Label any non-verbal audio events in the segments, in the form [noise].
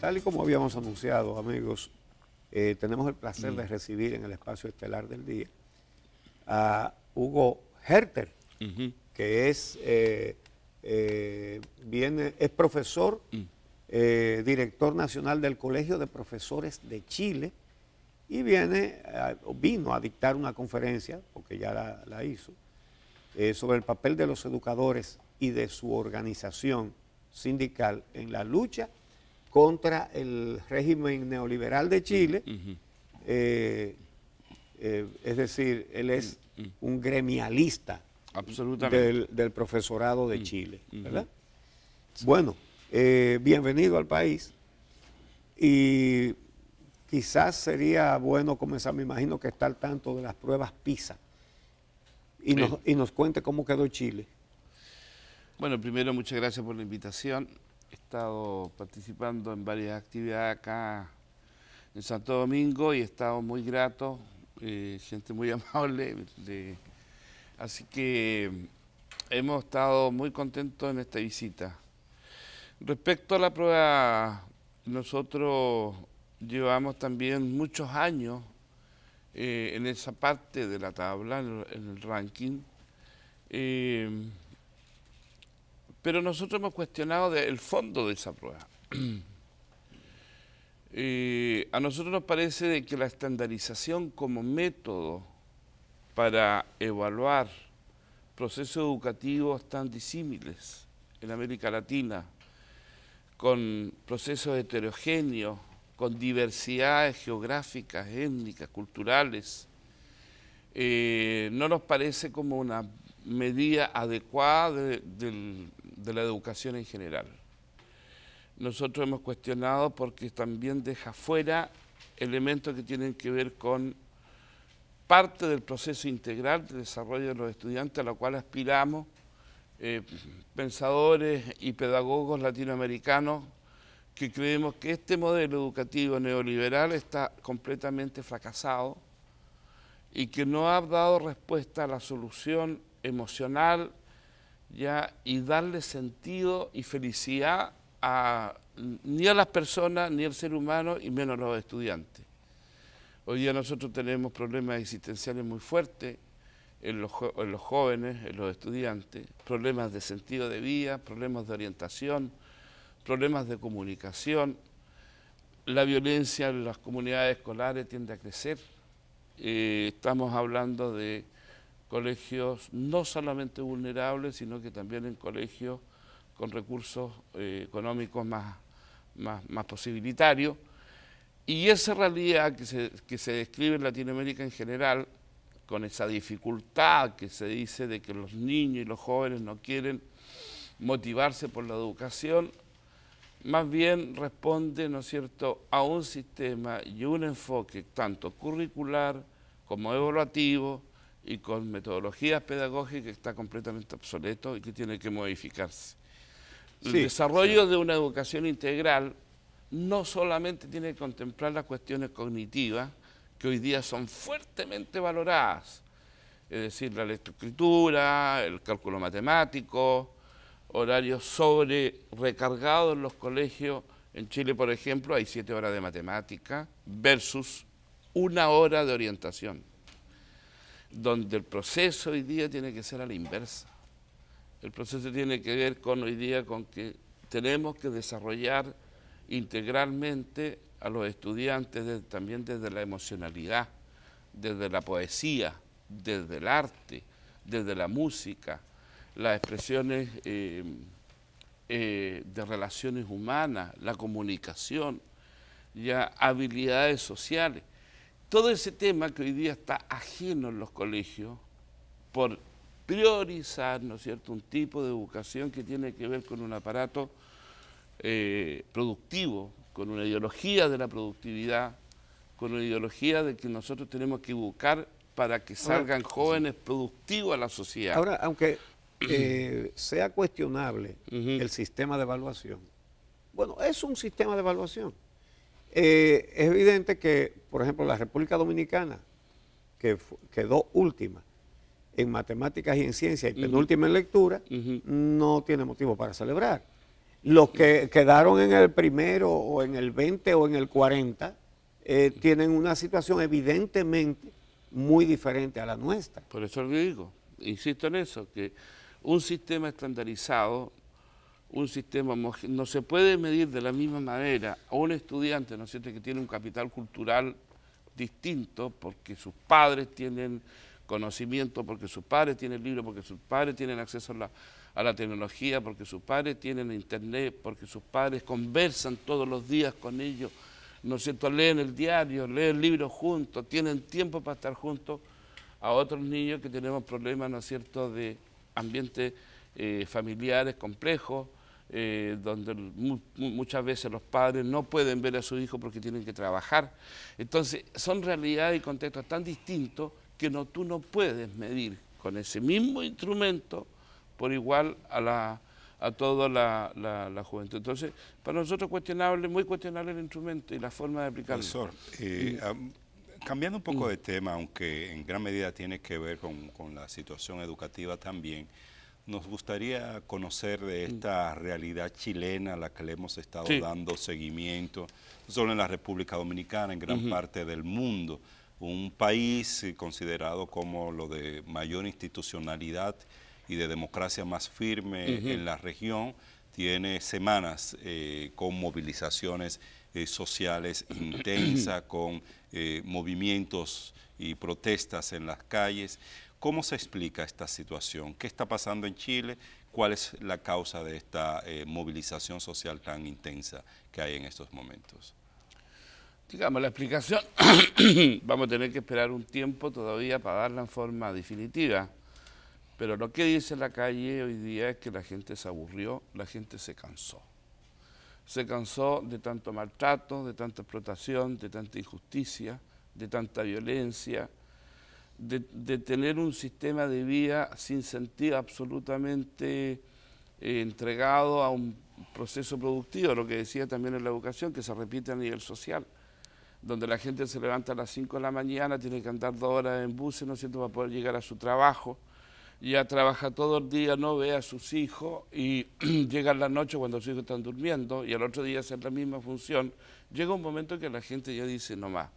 Tal y como habíamos anunciado, amigos, eh, tenemos el placer de recibir en el espacio estelar del día a Hugo Herter, que es, eh, eh, viene, es profesor, mm. director nacional del Colegio de Profesores de Chile y viene, vino a dictar una conferencia, porque ya la hizo, sobre el papel de los educadores y de su organización sindical en la lucha contra el régimen neoliberal de Chile. Eh, eh, es decir, él es mm, mm. un gremialista del, profesorado de Chile. ¿verdad? Bueno, eh, bienvenido al país y quizás sería bueno comenzar, me imagino que está al tanto de las pruebas PISA y, nos, y nos cuente cómo quedó Chile. Bueno, primero muchas gracias por la invitación. He estado participando en varias actividades acá en Santo Domingo y he estado muy grato, eh, gente muy [laughs] amable. así que hemos estado muy contentos en esta visita. Respecto a la prueba, nosotros llevamos también muchos años eh, en esa parte de la tabla, en el, ranking. Eh, pero nosotros hemos cuestionado el fondo de esa prueba. [clears throat] A nosotros nos parece de que la estandarización como método para evaluar procesos educativos tan disímiles en América Latina, con procesos heterogéneos, con diversidades geográficas, étnicas, culturales, eh, no nos parece como una medida adecuada de, la educación en general. Nosotros hemos cuestionado porque también deja fuera elementos que tienen que ver con parte del proceso integral de desarrollo de los estudiantes a lo cual aspiramos eh, pensadores y pedagogos latinoamericanos que creemos que este modelo educativo neoliberal está completamente fracasado y que no ha dado respuesta a la solución emocional ya y darle sentido y felicidad a, ni a las personas, ni al ser humano, y menos a los estudiantes. Hoy día nosotros tenemos problemas existenciales muy fuertes en los, en los jóvenes, en los estudiantes, problemas de sentido de vida, problemas de orientación, problemas de comunicación. La violencia en las comunidades escolares tiende a crecer. Eh, estamos hablando de colegios no solamente vulnerables, sino que también en colegios con recursos eh, económicos más, más, posibilitarios. Y esa realidad que se, que se describe en Latinoamérica en general, con esa dificultad que se dice de que los niños y los jóvenes no quieren motivarse por la educación, más bien responde, ¿no es cierto?, a un sistema y un enfoque tanto curricular como evaluativo, y con metodologías pedagógicas que está completamente obsoleto y que tiene que modificarse. El desarrollo de una educación integral no solamente tiene que contemplar las cuestiones cognitivas, que hoy día son fuertemente valoradas, es decir, la lectoescritura, el cálculo matemático, horarios sobre recargados en los colegios. En Chile, por ejemplo, hay siete horas de matemática versus una hora de orientación donde el proceso hoy día tiene que ser a la inversa. El proceso tiene que ver con hoy día con que tenemos que desarrollar integralmente a los estudiantes también desde la emocionalidad, desde la poesía, desde el arte, desde la música, las expresiones eh, eh, de relaciones humanas, la comunicación, ya habilidades sociales todo ese tema que hoy día está ajeno en los colegios por priorizar, ¿no es cierto?, un tipo de educación que tiene que ver con un aparato eh, productivo, con una ideología de la productividad, con una ideología de que nosotros tenemos que educar para que salgan jóvenes productivos a la sociedad. Ahora, aunque [clears throat] eh, sea cuestionable el sistema de evaluación, bueno, es un sistema de evaluación. Eh, es evidente que, por ejemplo, la República Dominicana, que quedó última en matemáticas y en ciencia y penúltima en lectura, no tiene motivo para celebrar. Los que quedaron en el primero o en el 20 o en el 40 eh, tienen una situación evidentemente muy diferente a la nuestra. Por eso lo digo, insisto en eso, que un sistema estandarizado, un sistema no se puede medir de la misma manera a un estudiante, ¿no es cierto?, que tiene un capital cultural distinto porque sus padres tienen conocimiento, porque sus padres tienen libros, porque sus padres tienen acceso a la, a la tecnología, porque sus padres tienen internet, porque sus padres conversan todos los días con ellos, ¿no es cierto? Leen el diario, leen libros juntos, tienen tiempo para estar juntos a otros niños que tenemos problemas, ¿no es cierto?, de ambientes eh, familiares complejos, eh, donde muchas veces los padres no pueden ver a su hijo porque tienen que trabajar. Entonces, son realidades y contextos tan distintos que no, tú no puedes medir con ese mismo instrumento por igual a la, a toda la, la, juventud. Entonces, para nosotros cuestionable, muy cuestionable el instrumento y la forma de aplicarlo. Profesor, eh, cambiando un poco mm. de tema, aunque en gran medida tiene que ver con, con, la situación educativa también, nos gustaría conocer de mm. esta realidad chilena a la que le hemos estado dando seguimiento, no solo en la República Dominicana, en gran parte del mundo, un país considerado como lo de mayor institucionalidad y de democracia más firme en la región, tiene semanas eh, con movilizaciones eh, sociales [clears throat] intensas, con eh, movimientos y protestas en las calles. ¿Cómo se explica esta situación? ¿Qué está pasando en Chile? ¿Cuál es la causa de esta movilización social tan intensa que hay en estos momentos? Digamos, la explicación, [coughs] vamos a tener que esperar un tiempo todavía para darla en forma definitiva. Pero lo que dice la calle hoy día es que la gente se aburrió, la gente se cansó. Se cansó de tanto maltrato, de tanta explotación, de tanta injusticia, de tanta violencia, de, tener un sistema de vida sin sentido absolutamente eh, entregado a un proceso productivo, lo que decía también en la educación, que se repite a nivel social, donde la gente se levanta a las 5 de la mañana, tiene que andar dos horas en buses, ¿no es cierto?, para poder llegar a su trabajo, ya trabaja todo el día, no ve a sus hijos y [clears throat] llega en la noche cuando sus hijos están durmiendo y al otro día hacer la misma función, llega un momento que la gente ya dice, no más,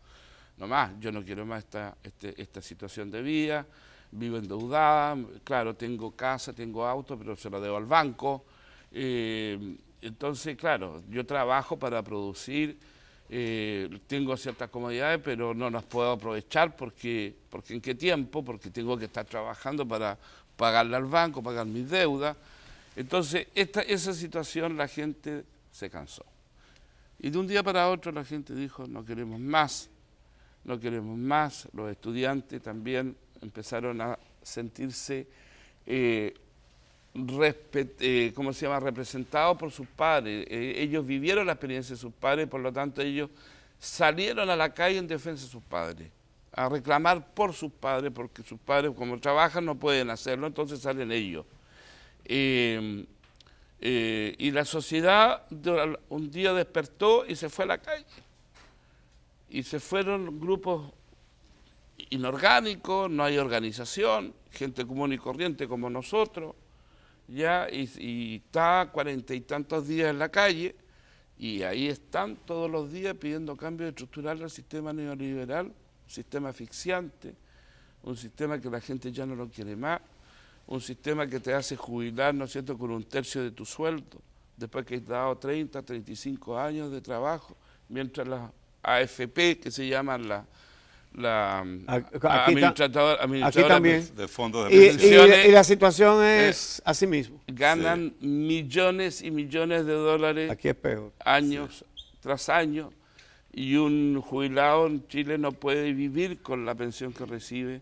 no más, yo no quiero más esta, este, esta situación de vida, vivo endeudada, claro, tengo casa, tengo auto, pero se lo debo al banco. Eh, entonces, claro, yo trabajo para producir eh, tengo ciertas comodidades, pero no las puedo aprovechar porque, porque en qué tiempo, porque tengo que estar trabajando para pagarle al banco, pagar mis deudas. Entonces, esta, esa situación la gente se cansó. Y de un día para otro la gente dijo, no queremos más, no queremos más. Los estudiantes también empezaron a sentirse eh, eh, ¿cómo se llama?, representados por sus padres. Eh, ellos vivieron la experiencia de sus padres, por lo tanto ellos salieron a la calle en defensa de sus padres, a reclamar por sus padres, porque sus padres como trabajan no pueden hacerlo, entonces salen ellos. Eh, y la sociedad un día despertó y se fue a la calle. Y se fueron grupos inorgánicos, no hay organización, gente común y corriente como nosotros ya y, está cuarenta y tantos días en la calle y ahí están todos los días pidiendo cambios estructurales al sistema neoliberal, un sistema asfixiante, un sistema que la gente ya no lo quiere más, un sistema que te hace jubilar, ¿no es cierto?, con un tercio de tu sueldo, después que has dado 30, 35 años de trabajo, mientras las AFP, que se llaman las la aquí, también. de fondos de y, y, la situación eh, es así mismo. Ganan millones y millones de dólares aquí es peor. años tras año y un jubilado en Chile no puede vivir con la pensión que recibe.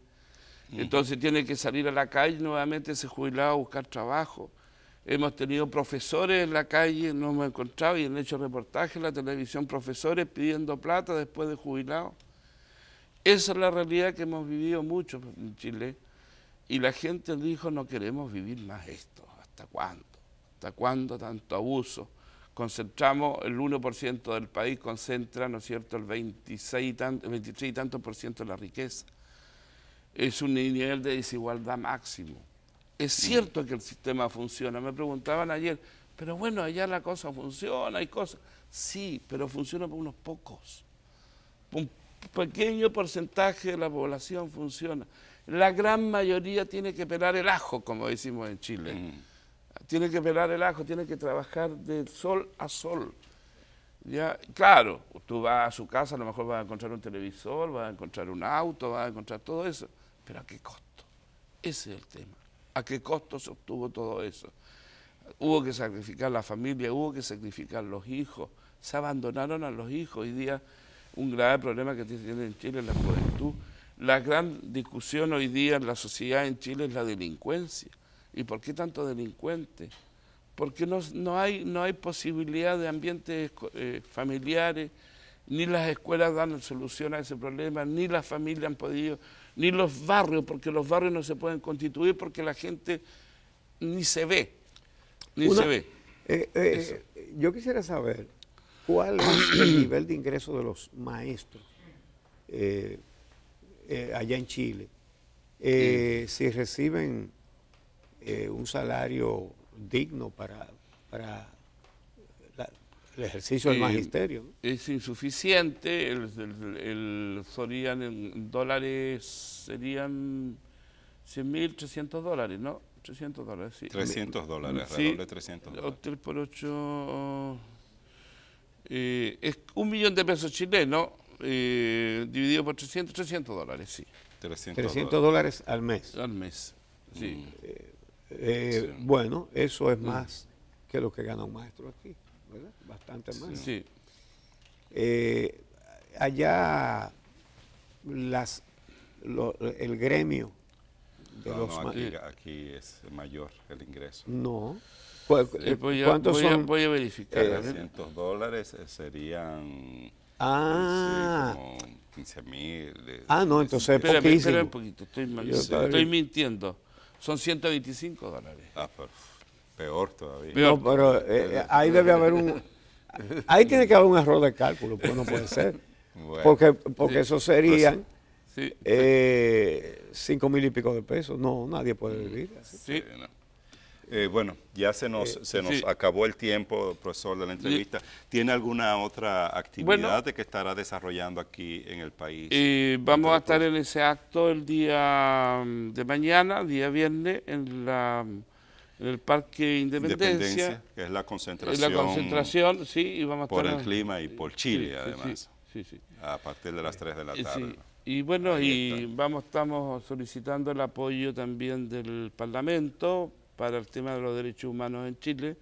Entonces tiene que salir a la calle nuevamente ese jubilado a buscar trabajo. Hemos tenido profesores en la calle, nos hemos encontrado y han hecho reportajes en la televisión, profesores pidiendo plata después de jubilados. Esa es la realidad que hemos vivido mucho en Chile. Y la gente dijo, no queremos vivir más esto. ¿Hasta cuándo? ¿Hasta cuándo tanto abuso? Concentramos, el 1% del país concentra, ¿no es cierto?, el 26 y tanto, 23 y tanto por ciento de la riqueza. Es un nivel de desigualdad máximo. Es cierto que el sistema funciona. Me preguntaban ayer, Pero bueno, allá la cosa funciona, hay cosas. Sí, pero funciona para unos pocos. Un pequeño porcentaje de la población funciona. La gran mayoría tiene que pelar el ajo, como decimos en Chile. Mm. Tiene que pelar el ajo, tiene que trabajar de sol a sol. Ya, claro, tú vas a su casa, a lo mejor vas a encontrar un televisor, vas a encontrar un auto, vas a encontrar todo eso, pero ¿a qué costo? Ese es el tema. ¿A qué costo se obtuvo todo eso? Hubo que sacrificar la familia, hubo que sacrificar los hijos, se abandonaron a los hijos. Hoy día un grave problema que tiene en Chile la juventud. La gran discusión hoy día en la sociedad en Chile es la delincuencia. ¿Y por qué tanto delincuente? Porque no, no, hay, no hay posibilidad de ambientes eh, familiares, ni las escuelas dan solución a ese problema, ni las familias han podido, ni los barrios, porque los barrios no se pueden constituir porque la gente ni se ve, ni se ve. Eh, eh, yo quisiera saber cuál es el nivel de ingreso de los maestros allá en Chile, si reciben un salario digno para, para el ejercicio del magisterio. Es insuficiente, el, el, serían en dólares, serían 100 mil, 300 dólares, ¿no? 300 dólares, sí. 300 dólares, sí, de 300 dólares. Hotel por 8, eh, es un millón de pesos chilenos, eh, dividido por 300, 300 dólares, sí. 300, 300 dólares al mes. Al mes, sí. Mm. Eh, eh, bueno, eso es mm. más que lo que gana un maestro aquí, ¿verdad? Bastante más. Sí. Eh, allá las, el gremio de los no, aquí, aquí, es mayor el ingreso. No. Eh, voy a, ¿Cuántos voy son? voy a verificar. 300 dólares serían ah. como 15 mil. Ah, no, entonces es espérame, espérame un poquito, estoy, estoy mintiendo son 125 dólares. Ah, pero peor todavía. No, pero eh, eh, ahí [laughs] debe haber un... Ahí tiene que haber un error de cálculo, pues no puede ser. porque porque eso serían pues, eh, cinco mil y pico de pesos. No, nadie puede vivir así. Sí. Eh, bueno, ya se nos, eh, se nos acabó el tiempo, profesor, de la entrevista. ¿Tiene alguna otra actividad de que estará desarrollando aquí en el país? Eh, vamos a estar en ese acto el día mm, de mañana, día viernes, en la en el Parque Independencia, Independencia, que es la concentración. La concentración, sí, y vamos a Por el clima y por Chile, además. Sí, sí, A partir de las 3 de la tarde. Y bueno, y vamos, estamos solicitando el apoyo también del Parlamento para el tema de los derechos humanos en Chile,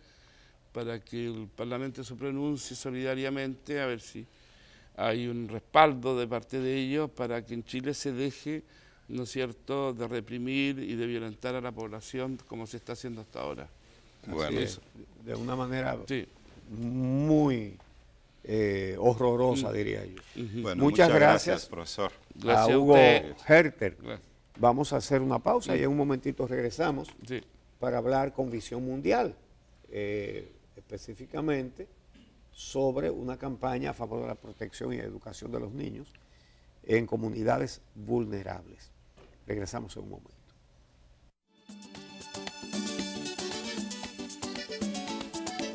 para que el Parlamento se pronuncie solidariamente, a ver si hay un respaldo de parte de ellos para que en Chile se deje, ¿no es cierto?, de reprimir y de violentar a la población como se está haciendo hasta ahora. Bueno, de una manera muy eh, horrorosa, mm. diría yo. muchas, gracias, profesor. a Hugo Herter. Vamos a hacer una pausa y en un momentito regresamos. Sí para hablar con visión mundial, eh, específicamente sobre una campaña a favor de la protección y educación de los niños en comunidades vulnerables. Regresamos en un momento.